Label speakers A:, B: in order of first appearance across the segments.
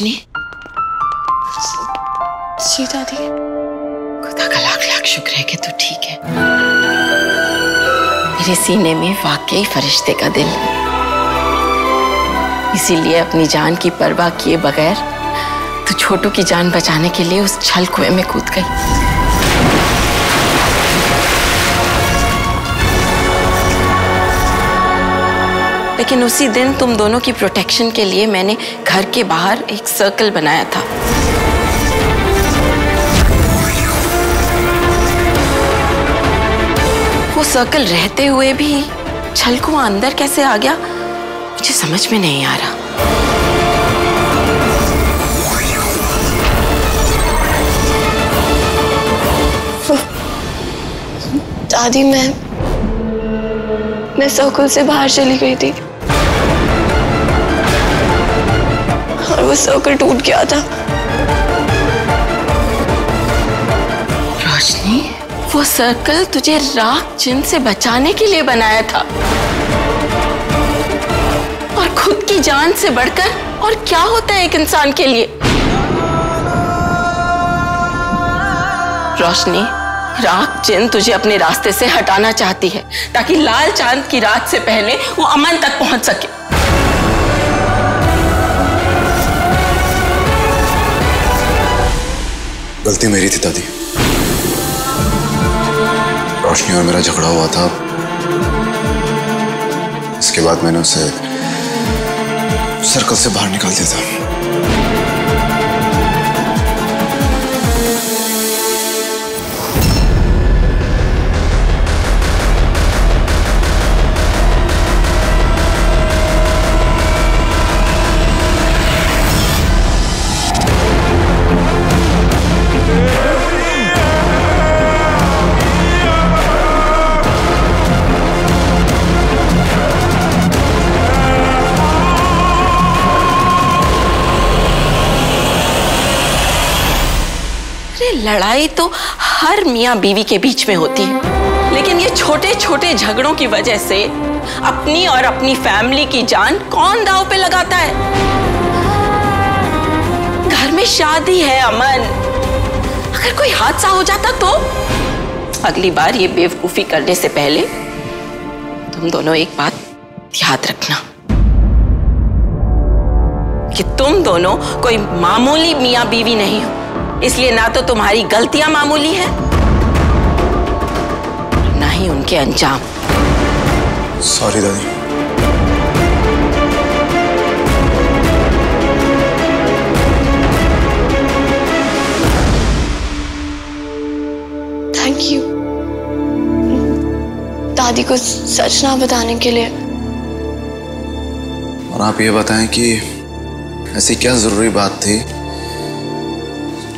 A: रोशनी
B: जी दादी।
A: खुदा का लाख लाख शुक्र है कि तू ठीक है। मेरे सीने में वाकई फरिश्ते का दिल। इसीलिए अपनी जान की परवाह किए बगैर तू छोटू की जान बचाने के लिए उस छल कुएँ में कूद गई। लेकिन उसी दिन तुम दोनों की प्रोटेक्शन के लिए मैंने घर के बाहर एक सर्कल बनाया था। वो सर्कल रहते हुए भी छल कुआँ अंदर कैसे आ गया, मुझे समझ में नहीं आ रहा।
B: दादी, मैं मैं सर्कल से बाहर चली गई थी। और वो सर्कल टूट गया था।
A: रोशनी, वो सर्कल तुझे राख, जिन से बचाने के लिए बनाया था। और खुद की जान से बढ़कर, और क्या होता है एक इंसान के लिए? रोशनी, राख जिन तुझे अपने रास्ते से हटाना चाहती है, ताकि लाल चाँद की रात से पहले वो अमन तक पहुँच सके।
C: गलती मेरी थी, दादी। रोशनी और मेरा झगड़ा हुआ था। इसके बाद मैंने उसे सर्कल से बाहर निकाल दिया था।
A: लड़ाई तो हर मियाँ बीवी के बीच में होती है। लेकिन ये छोटे छोटे झगड़ों की वजह से अपनी और अपनी फैमिली की जान कौन दाव पे लगाता है? घर में शादी है, अमन। अगर कोई हादसा हो जाता तो? अगली बार ये बेवकूफ़ी करने से पहले तुम दोनों एक बात याद रखना कि तुम दोनों कोई मामूली मियाँ बीवी नहीं हो। इसलिए ना तो तुम्हारी गलतियाँ मामूली है ना ही उनके अंजाम।
C: सॉरी दादी
B: थैंक यू दादी को सच ना बताने के लिए।
C: और आप ये बताएँ कि ऐसी क्या ज़रूरी बात थी?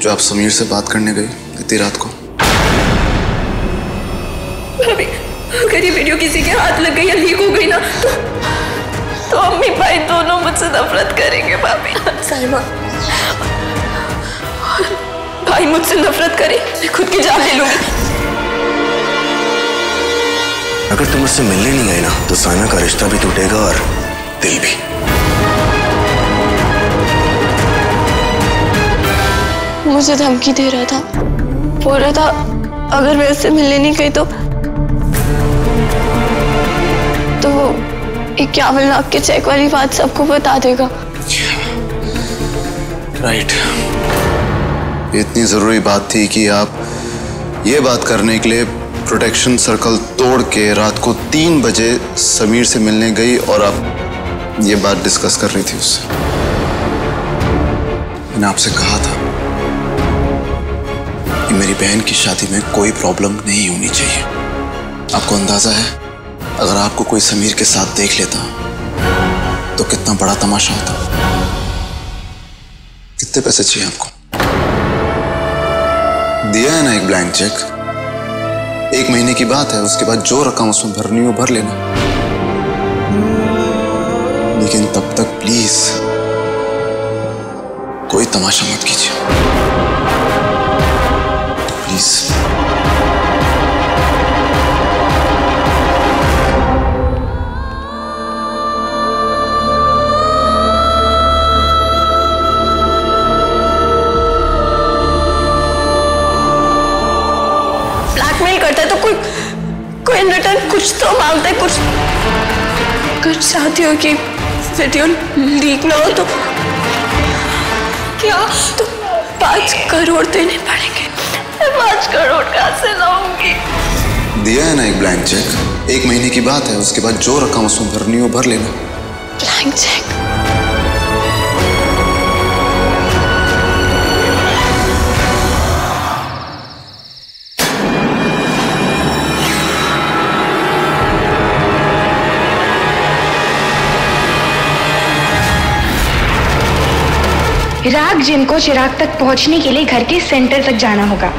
C: जो आप समीर से बात करने गई इतनी रात को।
B: भाभी अगर ये वीडियो किसी के हाथ लग गई या लीक हो गई ना तो तो अम्मी भाई दोनों मुझसे नफरत करेंगे भाभी। साइमा। भाई मुझसे नफरत करे मैं खुद की जान ले लूँगी।
D: अगर तुम उससे मिलने नहीं गए ना तो साइना का रिश्ता भी टूटेगा और दिल भी।
B: मुझे धमकी दे रहा था। बोल रहा था, अगर मैं उससे मिलने नहीं गई तो तो वो इक्यावन लाख के चेक वाली बात सबको बता देगा।
C: राइट इतनी ज़रूरी बात थी कि आप ये बात करने के लिए प्रोटेक्शन सर्कल तोड़ के रात को तीन बजे समीर से मिलने गई और आप ये बात डिस्कस कर रही थी उससे। मैंने आपसे कहा था। कि मेरी बहन की शादी में कोई प्रॉब्लम नहीं होनी चाहिए। आपको अंदाज़ा है? अगर आपको कोई समीर के साथ देख लेता तो कितना बड़ा तमाशा होता। कितने पैसे चाहिए आपको? दिया है ना एक ब्लैंक चेक एक महीने की बात है, उसके बाद जो रकम उसमें भरनी हो, भर लेना। लेकिन तब तक प्लीज़ कोई तमाशा मत कीजिए।
B: peace. करता है तो कोई कोई रिटर्न कुछ तो माँगता है, कुछ कुछ चाहती हो कि वीडियो लीक ना हो तो क्या तो करोड़ देने पड़ेंगे मैं पाँच करोड़ कहाँ से लाऊँगी।
C: दिया है ना एक ब्लैंक चेक एक महीने की बात है उसके बाद जो रकम उसमें भरनी हो भर लेना।
B: ब्लैंक चेक
E: राग जिन को चिराग तक पहुँचने के लिए घर के सेंटर तक जाना होगा।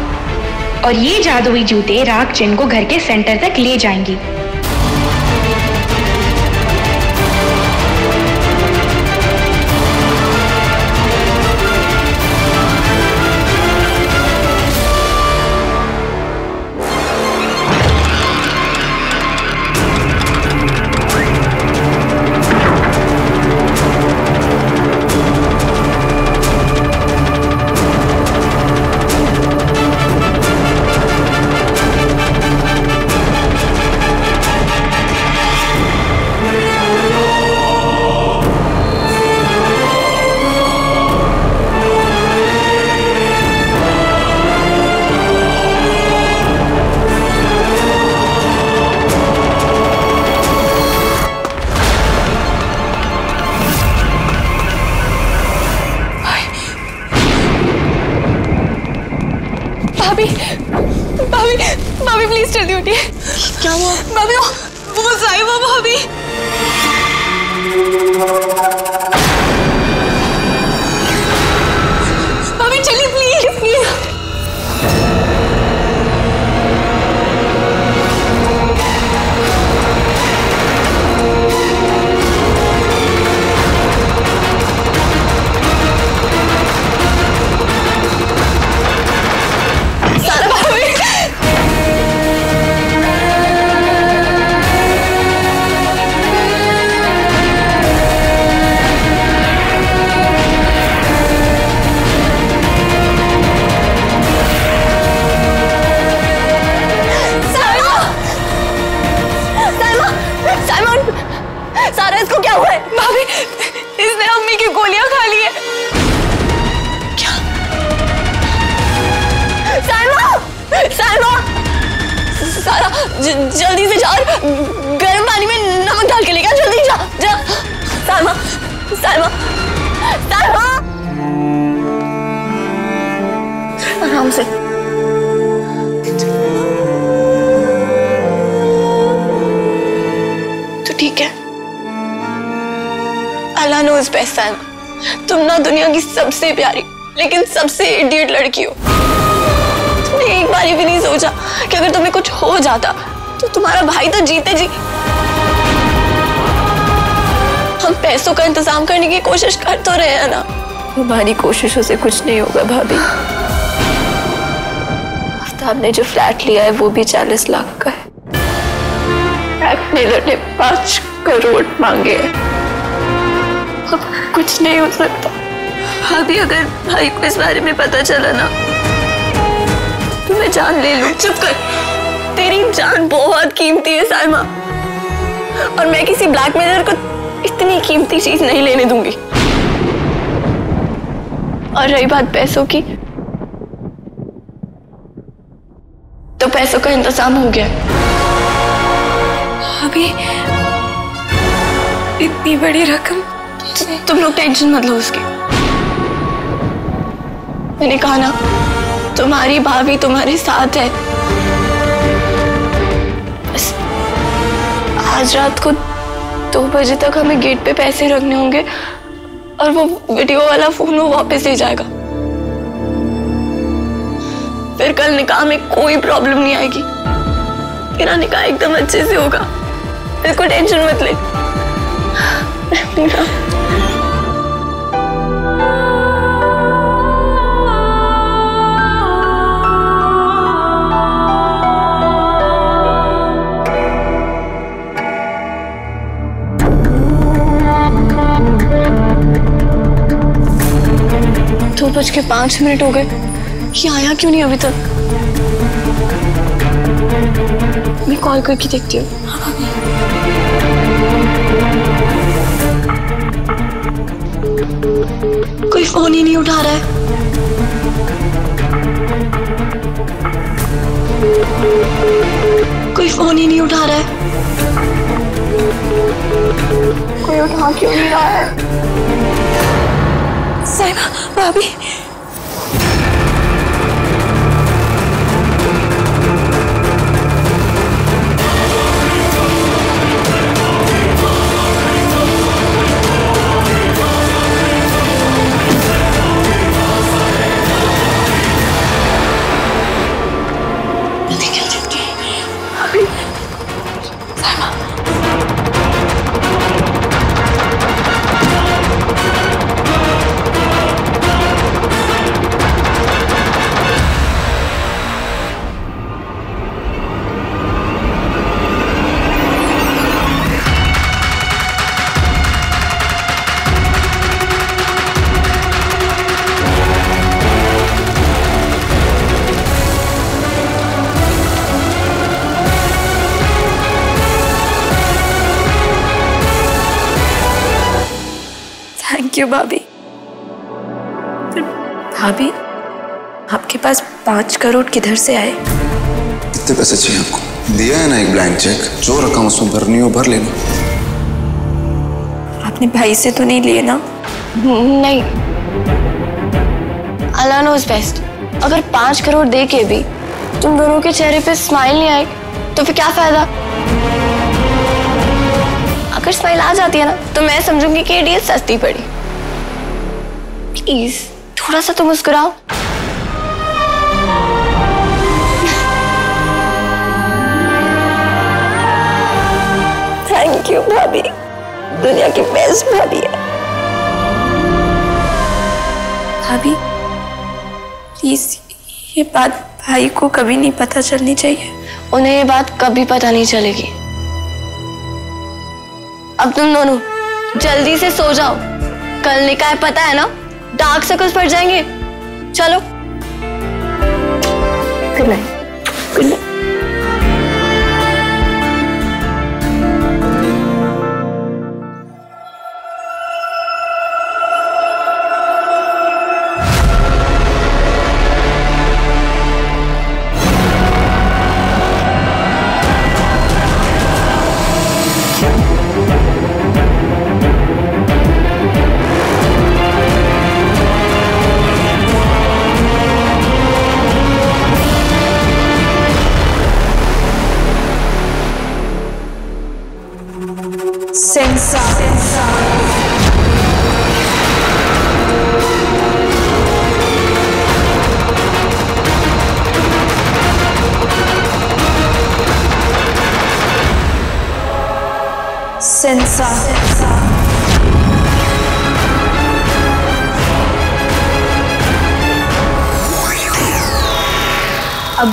E: और ये जादुई जूते राग जिन को घर के सेंटर तक ले जाएँगी।
B: क्या हुआ है? भाभी इसने अम्मी की गोलियाँ खा ली है। क्या? साइमा! साइमा! सारा जल्दी से जा गर्म पानी में नमक डाल के लेके आ, जल्दी जा जा। साइमा साइमा साइमा! आराम से। अल्लाह नोज़ साइमा तुम ना दुनिया की सबसे प्यारी, लेकिन सबसे इडियट लड़की हो। तुमने एक बारी भी नहीं सोचा कि अगर तुम्हें कुछ हो जाता तो तुम्हारा भाई तो जीते जी। हम पैसों का इंतज़ाम करने की कोशिश कर तो रहे हैं ना। हमारी कोशिशों से कुछ नहीं होगा, भाभी। आफ्ताब ने जो फ्लैट लिया है, वो भी चालीस लाख का है। ब्लैकमेलर ने पाँच करोड़ मांगे हैं। अब कुछ नहीं हो सकता। अभी अगर भाई को इस बारे में पता चला ना तो मैं जान ले लूँ। चुप कर। तेरी जान बहुत कीमती है साइमा। और मैं किसी ब्लैकमेलर को इतनी कीमती चीज़ नहीं लेने दूँगी। और रही बात पैसों की तो पैसों का इंतज़ाम हो गया। अभी इतनी बड़ी रकम तु, तुम लोग टेंशन मत लो उसकी। मैंने कहा ना, तुम्हारी भाभी तुम्हारे साथ है। बस, आज रात को दो बजे तक हमें गेट पे पैसे रखने होंगे और वो वीडियो वाला फ़ोन वो वापस ले जाएगा। फिर कल निकाह में कोई प्रॉब्लम नहीं आएगी। मेरा निकाह एकदम अच्छे से होगा। बिल्कुल टेंशन मत ले। बज के पाँच मिनट हो गए। ये आया क्यों नहीं अभी तक?
F: मैं कॉल करके देखती हूँ। कोई फ़ोन ही नहीं उठा रहा है। कोई फ़ोन ही नहीं उठा रहा है। कोई उठा क्यों नहीं रहा है? साइमा भाभी। भाभी आपके पास पाँच करोड़ किधर से आए?
C: कितने पैसे चाहिए आपको? दिया है ना एक ब्लैंक चेक जो रकम उसमें भरनी हो भर लेना।
F: आपने भाई से तो नहीं लिए ना?
B: नहीं। अल्लाह नोज़ बेस्ट अगर पाँच करोड़ दे के भी तुम दोनों के चेहरे पे स्माइल नहीं आई तो फिर क्या फ़ायदा? अगर स्माइल आ जाती है ना तो मैं समझूँगी कि ये डील सस्ती पड़ी। प्लीज़ थोड़ा सा तो मुस्कुराओ
F: थैंक यू भाभी दुनिया की बेस्ट भाभी है भाभी प्लीज़ ये बात भाई को कभी नहीं पता चलनी चाहिए।
B: उन्हें ये बात कभी पता नहीं चलेगी। अब तुम दोनों जल्दी से सो जाओ। कल निकाय पता है ना? डार्क सर्कल्स पड़ जाएँगे। चलो। गुड नाइट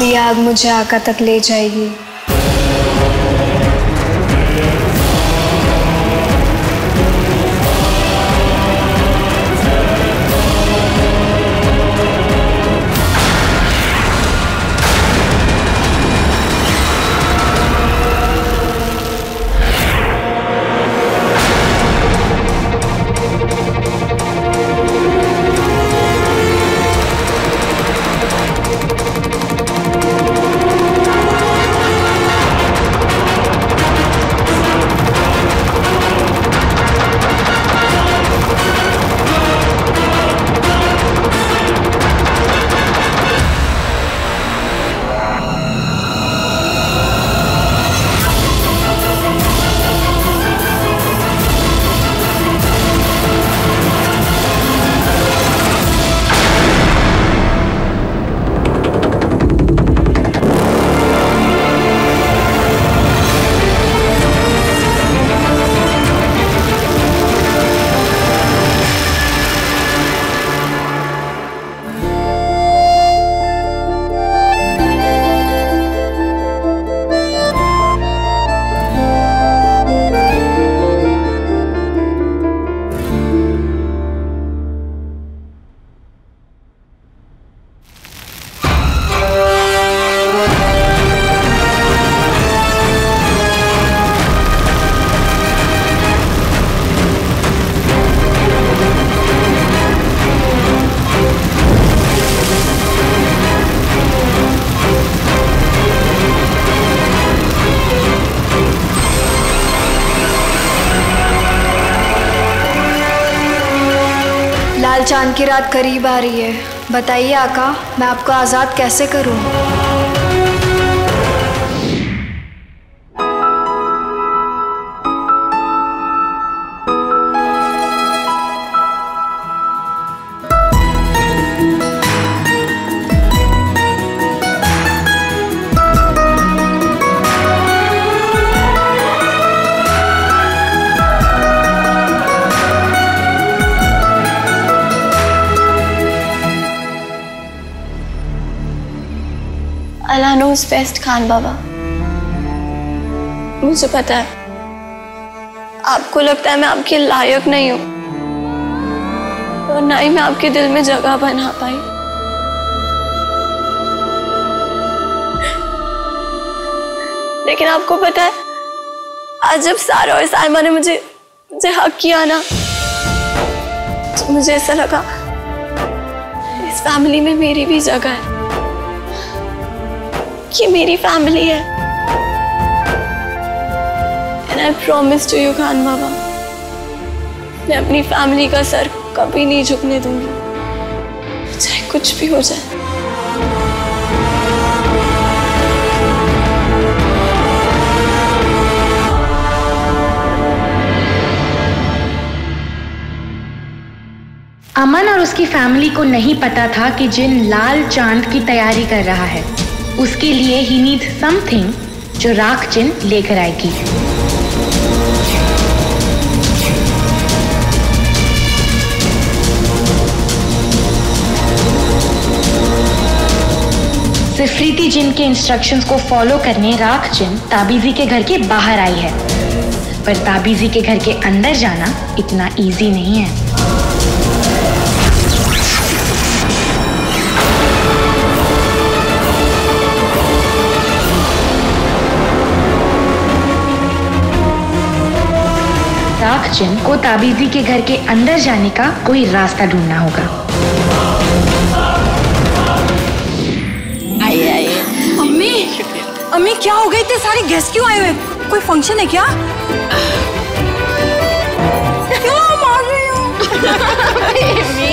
G: ये आग मुझे आका तक ले जाएगी। की रात करीब आ रही है बताइए आका मैं आपको आज़ाद कैसे करूँ?
B: Knows best Khan Baba. मुझे पता है। आपको लगता है मैं आपके लायक नहीं हूँ। और ना ही मैं आपके दिल में जगह बना पाई। लेकिन आपको पता है, आज जब सारा और साइमा ने मुझे मुझे हक किया ना तो मुझे ऐसा लगा, इस फैमिली में मेरी भी जगह है। ये मेरी फैमिली है। And I promise to you Khan Baba, मैं अपनी फैमिली का सर कभी नहीं झुकने दूँगी। चाहे कुछ भी हो जाए।
E: अमन और उसकी फैमिली को नहीं पता था कि जिन लाल चाँद की तैयारी कर रहा है। उसके लिए ही नीड समथिंग जो राख जिन लेकर आएगी। सिफरीती जिन के इंस्ट्रक्शंस को फॉलो करने राख जिन ताबीजी के घर के बाहर आई है। पर ताबीजी के घर के अंदर जाना इतना इजी नहीं है। राख को ताबीजी के घर के अंदर जाने का कोई रास्ता ढूंढना होगा।
A: आइए आइए
F: अम्मी अम्मी क्या हो गई इतने सारे गेस्ट क्यों आए हुए? कोई फ़ंक्शन है क्या? क्यों मार रही हो?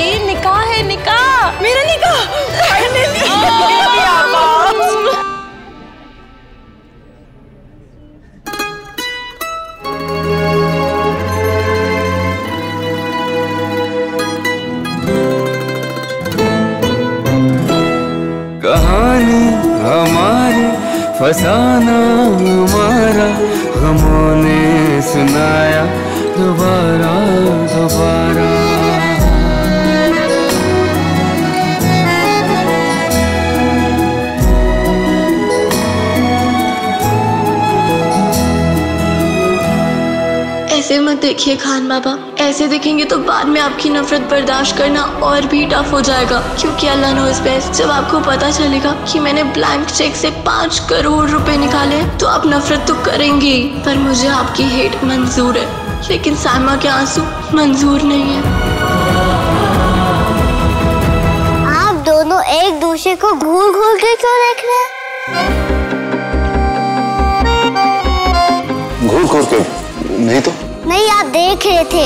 H: फसाना हमारा गमों ने सुनाया दोबारा दोबारा।
B: ऐसे मत देखिए खान बाबा। ऐसे देखेंगे तो बाद में आपकी नफरत बर्दाश्त करना और भी टफ हो जाएगा। क्योंकि अल्लाह नोज़ बेस्ट जब आपको पता चलेगा कि मैंने ब्लैंक चेक से पाँच करोड़ रुपए निकाले तो आप नफरत तो करेंगे पर मुझे आपकी हेट मंजूर है। लेकिन साइमा के आँसू मंजूर नहीं है।
I: आप दोनों एक दूसरे को घूर घूर के क्यों देख रहे हैं?
C: घूर घूर के? नहीं तो?
I: नहीं आप देख रहे थे।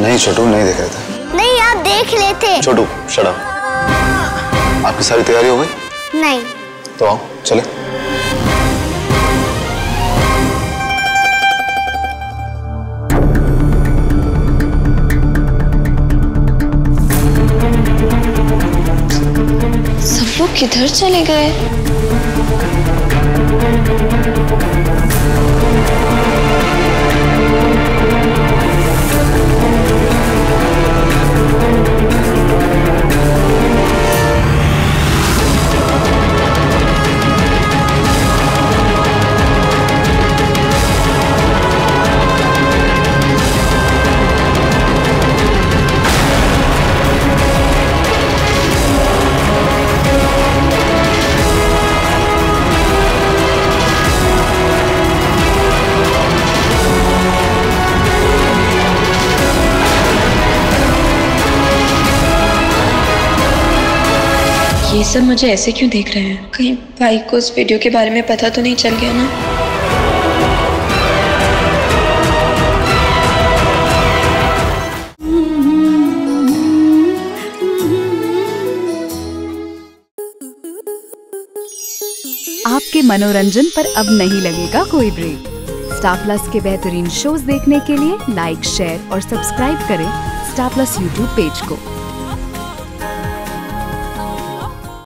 C: नहीं छोटू नहीं देख रहे थे।
I: नहीं आप देख रहे थे।
C: छोटू शड़ा आपकी सारी तैयारी हो गई?
I: नहीं।
C: तो आओ चले।
B: सब लोग किधर चले गए?
F: ये सब मुझे ऐसे क्यों देख रहे हैं? कहीं भाई को उस वीडियो के बारे में पता तो नहीं चल गया ना?
J: आपके मनोरंजन पर अब नहीं लगेगा कोई ब्रेक स्टार प्लस के बेहतरीन शोज़ देखने के लिए लाइक शेयर और सब्सक्राइब करें स्टार प्लस यूट्यूब पेज को।